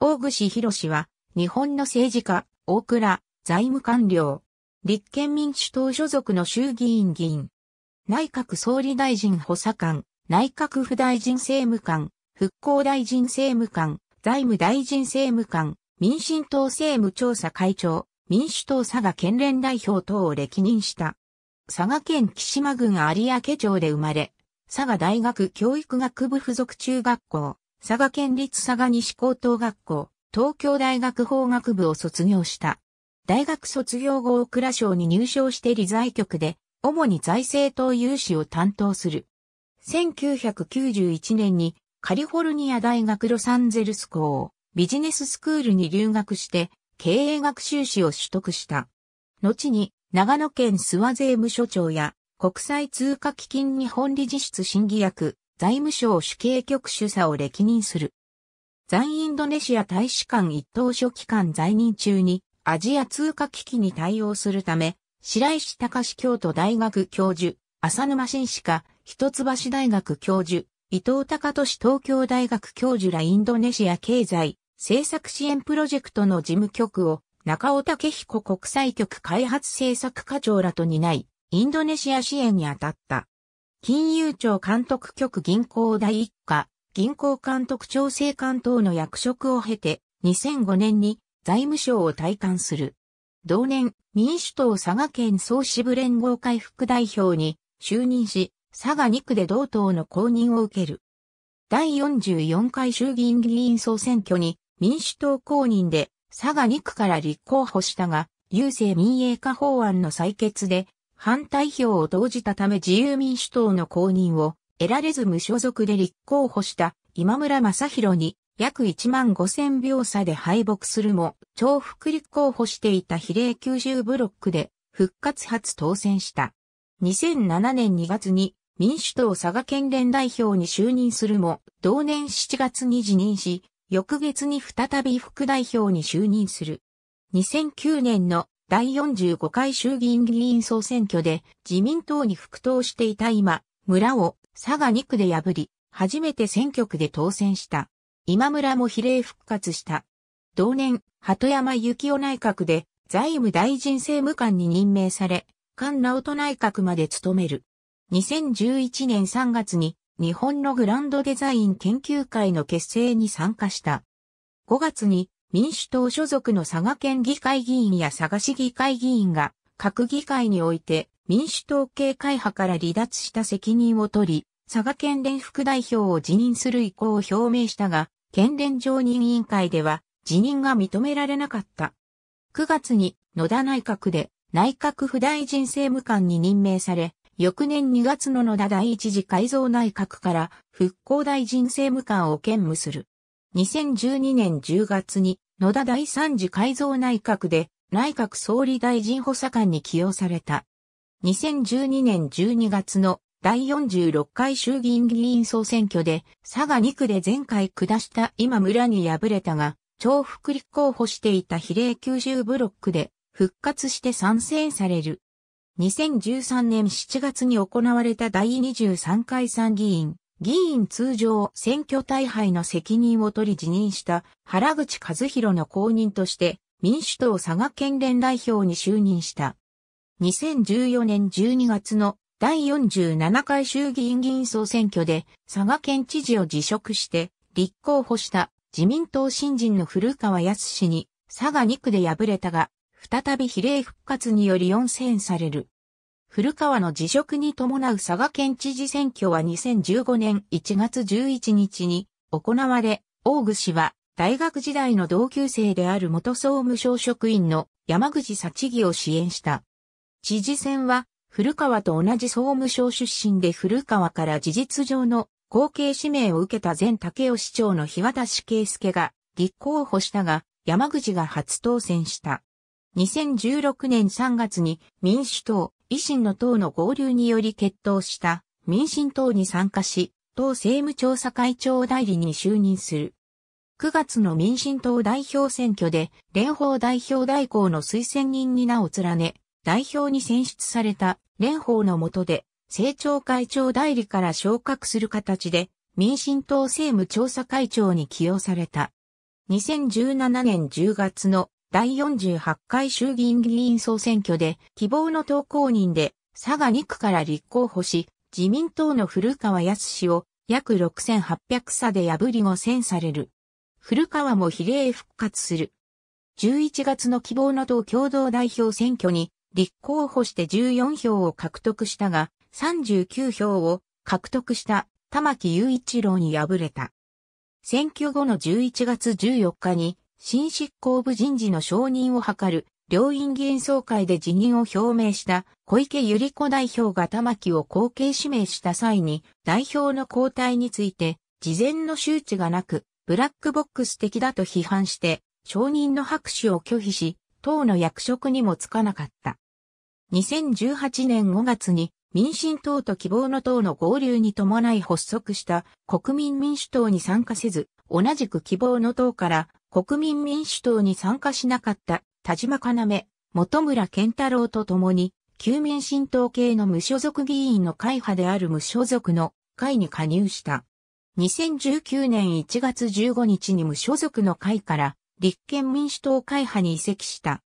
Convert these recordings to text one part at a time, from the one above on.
大串博は、日本の政治家、大倉、財務官僚、立憲民主党所属の衆議院議員。内閣総理大臣補佐官、内閣府大臣政務官、復興大臣政務官、財務大臣政務官、民進党政務調査会長、民主党佐賀県連代表等を歴任した。佐賀県木島郡有明町で生まれ、佐賀大学教育学部附属中学校、佐賀県立佐賀西高等学校、東京大学法学部を卒業した。大学卒業後大倉省に入省して理財局で、主に財政等融資を担当する。1991年にカリフォルニア大学ロサンゼルス校、ビジネススクールに留学して経営学修士を取得した。後に長野県諏訪税務署長や国際通貨基金日本理事室審議役、財務省主計局主査を歴任する。在インドネシア大使館一等書記官在任中にアジア通貨危機に対応するため、白石隆京都大学教授、浅沼紳士家、一橋大学教授、伊藤隆俊東京大学教授らインドネシア経済政策支援プロジェクトの事務局を中尾武彦国際局開発政策課長らと担い、インドネシア支援に当たった。金融庁監督局銀行第一課、銀行監督調整官等の役職を経て、2005年に財務省を退官する。同年、民主党佐賀県総支部連合会副代表に就任し、佐賀2区で同党の公認を受ける。第44回衆議院議員総選挙に民主党公認で佐賀2区から立候補したが、郵政民営化法案の採決で反対票を投じたため自由民主党の公認を得られず無所属で立候補した今村正宏に約1万5000秒差で敗北するも、重複立候補していた比例90ブロックで復活初当選した。2007年2月に民主党佐賀県連代表に就任するも、同年7月に辞任し、翌月に再び副代表に就任する。2009年の第45回衆議院議員総選挙で自民党に復党していた今、村を佐賀2区で破り、初めて選挙区で当選した。今村も比例復活した。同年、鳩山幸夫内閣で財務大臣政務官に任命され、菅直人内閣まで務める。2011年3月に日本のグランドデザイン研究会の結成に参加した。5月に民主党所属の佐賀県議会議員や佐賀市議会議員が各議会において民主党系会派から離脱した責任を取り、佐賀県連副代表を辞任する意向を表明したが、県連常任委員会では辞任が認められなかった。9月に野田内閣で内閣府大臣政務官に任命され、翌年2月の野田第一次改造内閣から復興大臣政務官を兼務する。2012年10月に野田第三次改造内閣で内閣総理大臣補佐官に起用された。2012年12月の第46回衆議院議員総選挙で佐賀2区で前回下した今村に敗れたが、重複立候補していた比例90ブロックで復活して参戦される。2013年7月に行われた第23回参議院議員通常選挙大敗の責任を取り辞任した原口和弘の後任として民主党佐賀県連代表に就任した。2014年12月の第47回衆議院議員総選挙で佐賀県知事を辞職して立候補した自民党新人の古川康氏に佐賀2区で敗れたが再び比例復活により4選される。古川の辞職に伴う佐賀県知事選挙は2015年1月11日に行われ、大串は大学時代の同級生である元総務省職員の山口幸義を支援した。知事選は古川と同じ総務省出身で古川から事実上の後継指名を受けた前竹尾市長の日渡圭介が立候補したが山口が初当選した。2016年3月に民主党、維新の党の合流により決闘した民進党に参加し、党政務調査会長代理に就任する。9月の民進党代表選挙で連邦代表代行の推薦人に名を連ね、代表に選出された連邦の下で政調会長代理から昇格する形で民進党政務調査会長に起用された。2017年10月の第48回衆議院議員総選挙で希望の党公認で佐賀2区から立候補し、自民党の古川康氏を約6800差で破り後選される。古川も比例復活する。11月の希望の党共同代表選挙に立候補して14票を獲得したが、39票を獲得した玉木雄一郎に敗れた。選挙後の11月14日に新執行部人事の承認を図る両院議員総会で辞任を表明した小池百合子代表が玉木を後継指名した際に代表の交代について事前の周知がなくブラックボックス的だと批判して承認の拍手を拒否し党の役職にもつかなかった。2018年5月に民進党と希望の党の合流に伴い発足した国民民主党に参加せず、同じく希望の党から国民民主党に参加しなかった田島要、本村健太郎と共に、旧民進党系の無所属議員の会派である無所属の会に加入した。2019年1月15日に無所属の会から立憲民主党会派に移籍した。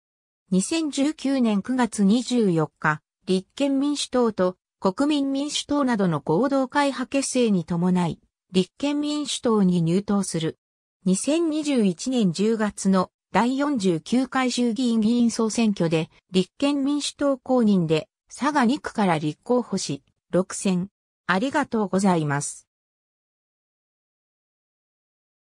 2019年9月24日、立憲民主党と国民民主党などの合同会派結成に伴い、立憲民主党に入党する。2021年10月の第49回衆議院議員総選挙で立憲民主党公認で佐賀2区から立候補し、6選。ありがとうございます。